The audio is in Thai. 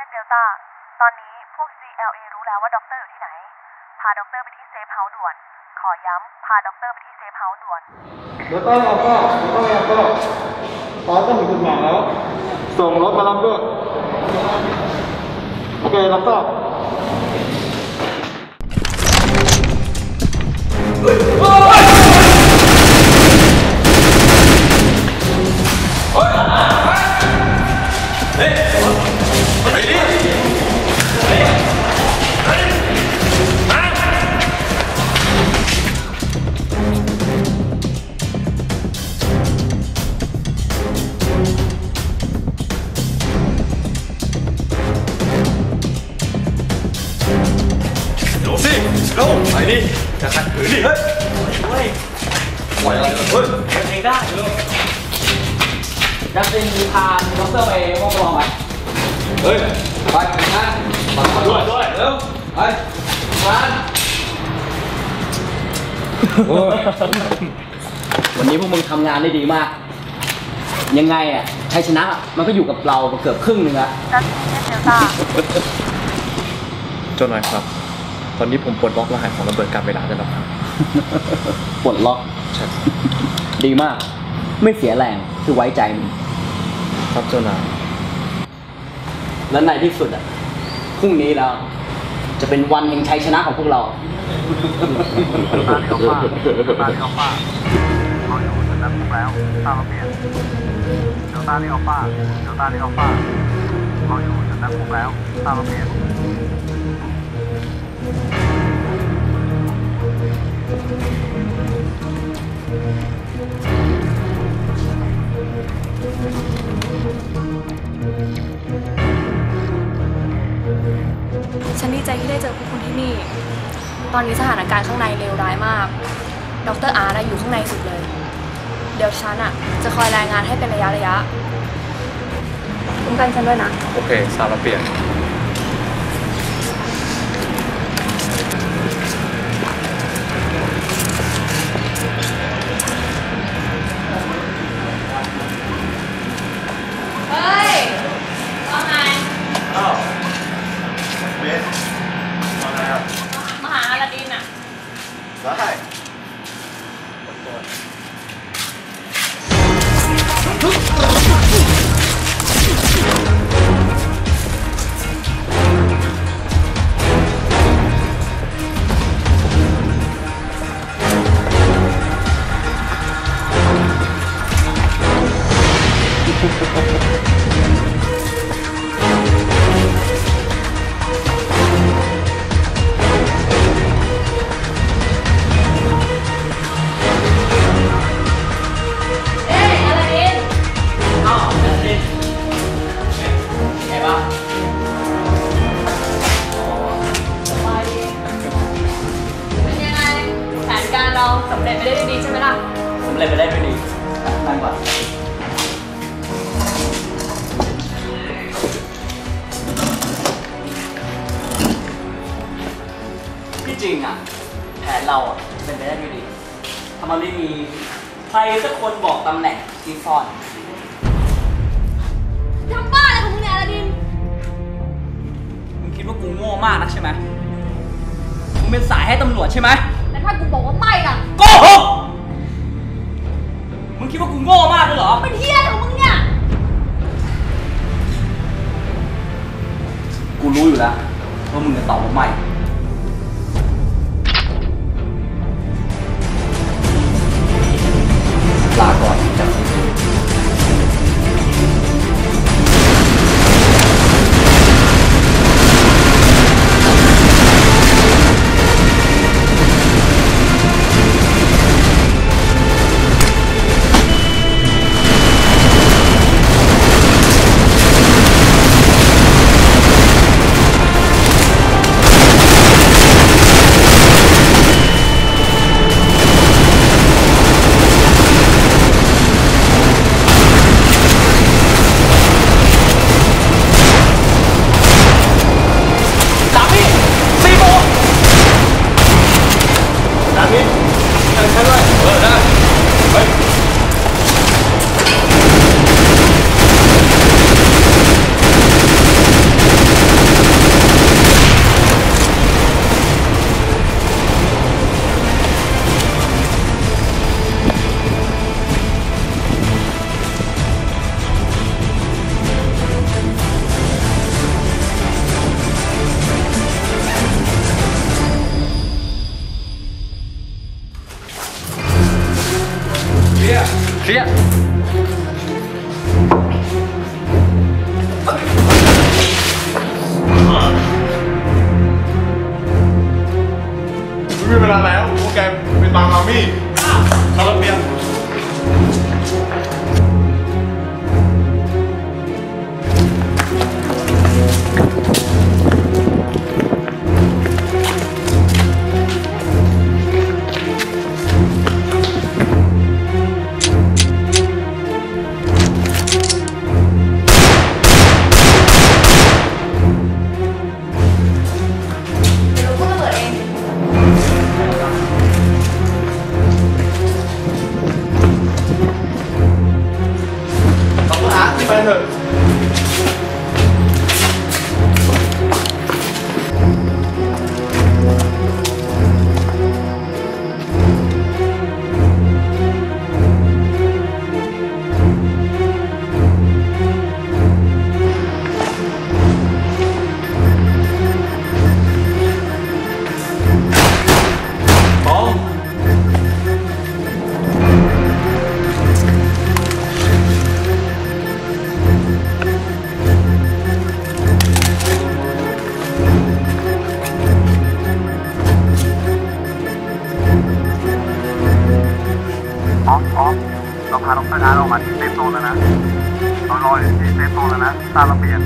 ยกเดลต้า ตอนนี้พวก CIA รู้แล้วว่าด็อกเตอร์อยู่ที่ไหน พาด็อกเตอร์ไปที่ safe house ด่วน ขอย้ำ พาด็อกเตอร์ไปที่ safe house ด่วน เดี๋ยวต้อนรับก็เดี๋ยวต้อนรับก็ตอนต้องถึงจุดหมายแล้ว ส่งรถมารับด้วย โอเครับทราบเเร็วไปดิจะขัดขืนดิเฮ้ยเฮ้ยปล่อยอะไรกันเฮ้ยเองได้จัสตินพาด็อกเตอร์ไปมอบรองไปเฮ้ยไปนะมาด้วยด้วยเร็วไปมาวันนี้พวกมึงทำงานได้ดีมาก ยังไงอะชัยชนะมันก็อยู่กับเราเกือบครึ่งหนึ่งละจัสตินเรียกเดลต้าเจ้านายครับ ตอนนี้ผมปลดล็อกรหัสของระเบิดการเวลาได้แล้วครับ ปลดล็อก ใช่ดีมาก ไม่เสียแรงคือไว้ใจมึงครับเจ้านายและในที่สุดอะพรุ่งนี้แล้วจะเป็นวันแห่งชัยชนะของพวกเราตาเดียวป้าตาเดียวป้าเราอยู่จุดนั้นถูกแล้วตาเราเปลี่ยนเดลต้าเรียกป้าเดลต้าเรียกป้าเราอยู่จุดนั้นถูกแล้วตาเราเปลี่ยน ฉันดีใจที่ได้เจอพวกคุณที่นี่ ตอนนี้สถานการณ์ข้างในเลวร้ายมาก ดรอาร์ตอะอยู่ข้างในสุดเลย เดี๋ยวฉันอะจะคอยรายงานให้เป็นระยะระยะคุ้มกันฉันด้วยนะ โอเคซาลาเปลี่ยน จริงอะ แผนเราอะเป็นไปได้ด้วยดีถ้ามันไม่มีใครสักคนบอกตำแหน่งที่ซ่อนทำบ้าอะไรของมึงเนี่ยอลาดิน มึงคิดว่ากูโง่มากนักใช่ไหมมึงเป็นสายให้ตำรวจใช่ไหมแล้วถ้ากูบอกว่าไม่ล่ะโกหกมึงคิดว่ากูโง่มากเลยเหรอ เป็นเฮียอะไรของมึงเนี่ย กูรู้อยู่แล้วว่ามึงจะตอบว่าไม่ ไาพาดรอาร์ตออกมาที่เซฟโซนแล้วนะเรารออยู่ที่เซฟโซนแล้วนะตามระเบียบ